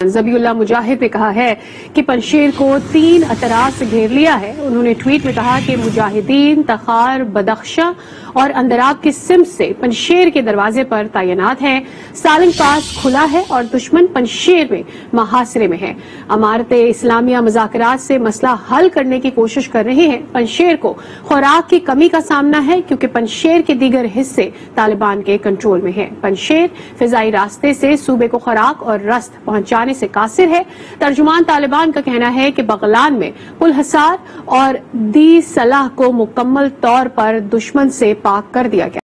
जबीउल्ला मुजाहिद ने कहा है कि पंशेर को तीन अतराज से घेर लिया है। उन्होंने ट्वीट में कहा कि मुजाहिदीन, तखार, बदख्शा और अंदराब की सिम से पंशेर के दरवाजे पर तैनात हैं। सालिंग पास खुला है और दुश्मन पंशेर में महासरे में है। अमारत इस्लामिया मुजाकरात से मसला हल करने की कोशिश कर रहे हैं। पंशेर को खुराक की कमी का सामना है क्योंकि पंशेर के दीगर हिस्से तालिबान के कंट्रोल में है। पंशेर फिजाई रास्ते से सूबे को खुराक और रस्त पहुँचाने जाने से कासिर है। तर्जुमान तालिबान का कहना है कि बगलान में पुल हसार और दी सलाह को मुकम्मल तौर पर दुश्मन से पाक कर दिया गया।